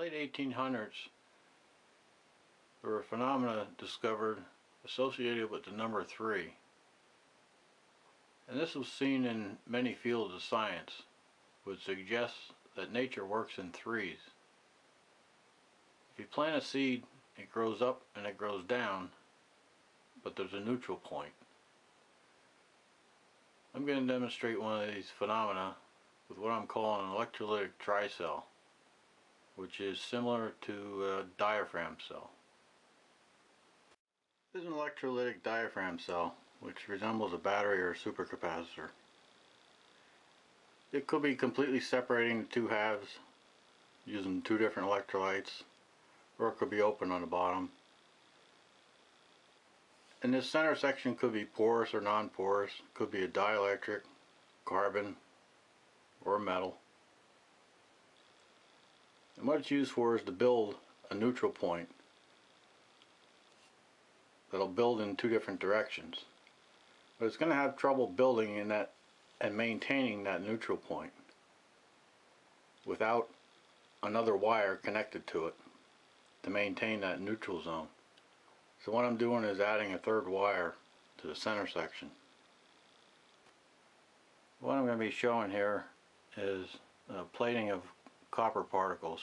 late 1800s, there were phenomena discovered associated with the number 3. And this was seen in many fields of science, which suggests that nature works in threes. If you plant a seed, it grows up and it grows down, but there's a neutral point. I'm going to demonstrate one of these phenomena with what I'm calling an electrolytic tricell, which is similar to a diaphragm cell. This is an electrolytic diaphragm cell, which resembles a battery or a supercapacitor. It could be completely separating the two halves using two different electrolytes, or it could be open on the bottom. And this center section could be porous or non-porous, could be a dielectric, carbon, or metal. And what it's used for is to build a neutral point that'll build in two different directions. But it's going to have trouble building in that and maintaining that neutral point without another wire connected to it to maintain that neutral zone. So what I'm doing is adding a third wire to the center section. What I'm going to be showing here is a plating of copper particles.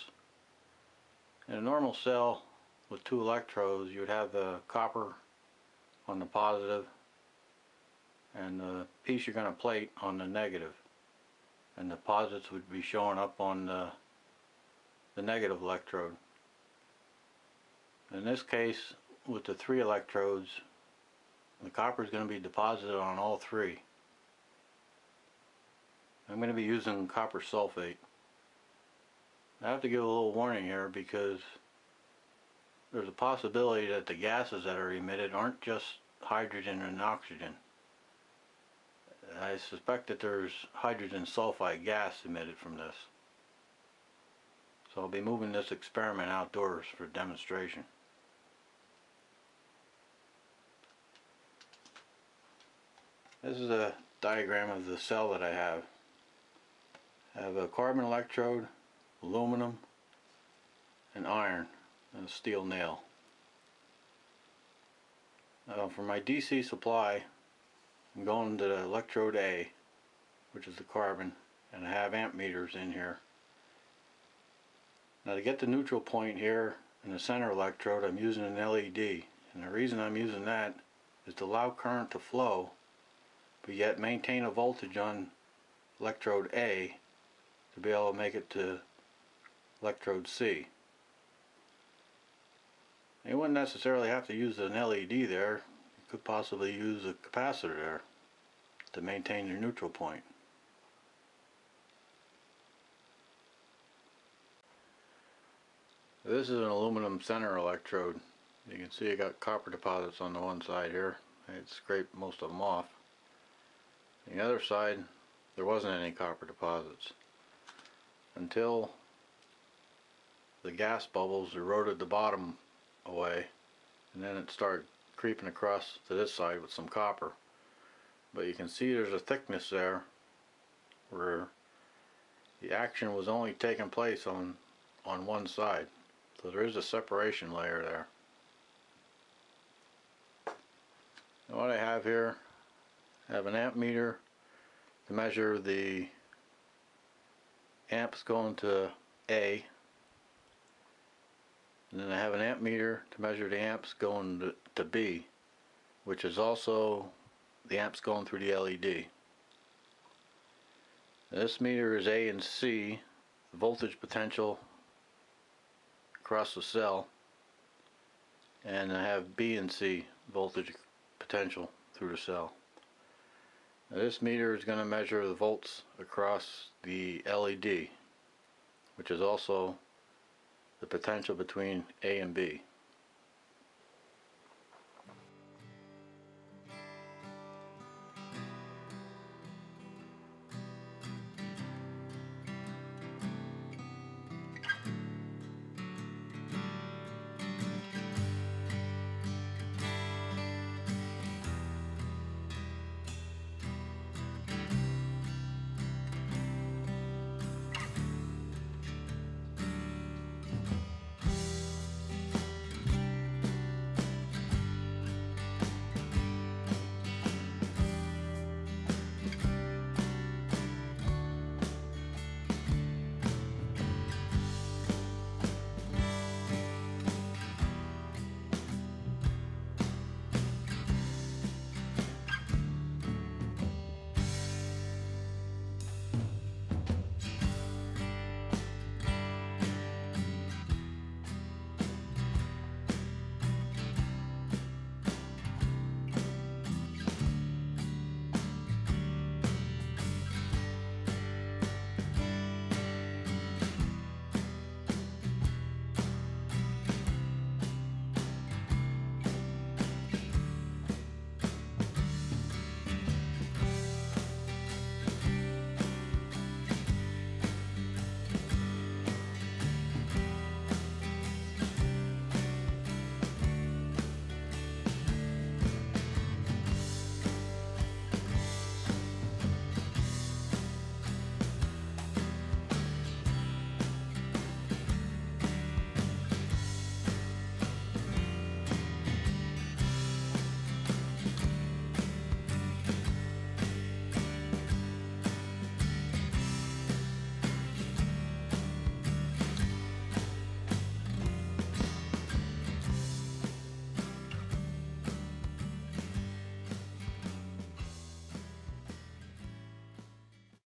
In a normal cell with two electrodes you would have the copper on the positive and the piece you're going to plate on the negative and the positives would be showing up on the, the negative electrode. In this case with the three electrodes the copper is going to be deposited on all three. I'm going to be using copper sulfate. I have to give a little warning here because there's a possibility that the gases that are emitted aren't just hydrogen and oxygen. I suspect that there's hydrogen sulfide gas emitted from this. So I'll be moving this experiment outdoors for demonstration. This is a diagram of the cell that I have. I have a carbon electrode, aluminum, and iron, and a steel nail. Now for my DC supply, I'm going to the electrode A, which is the carbon, and I have amp meters in here. Now to get the neutral point here in the center electrode, I'm using an LED. And the reason I'm using that is to allow current to flow but yet maintain a voltage on electrode A to be able to make it to electrode C. You wouldn't necessarily have to use an LED there. You could possibly use a capacitor there to maintain your neutral point. This is an aluminum center electrode. You can see I got copper deposits on the one side here. I scraped most of them off. The other side, there wasn't any copper deposits until the gas bubbles eroded the bottom away and then it started creeping across to this side with some copper. But you can see there's a thickness there where the action was only taking place on on one side. So there is a separation layer there. And what I have here I have an amp meter to measure the amps going to A and then I have an amp meter to measure the amps going to, to B which is also the amps going through the LED. This meter is A and C, the voltage potential across the cell and I have B and C voltage potential through the cell. Now this meter is going to measure the volts across the LED which is also the potential between A and B.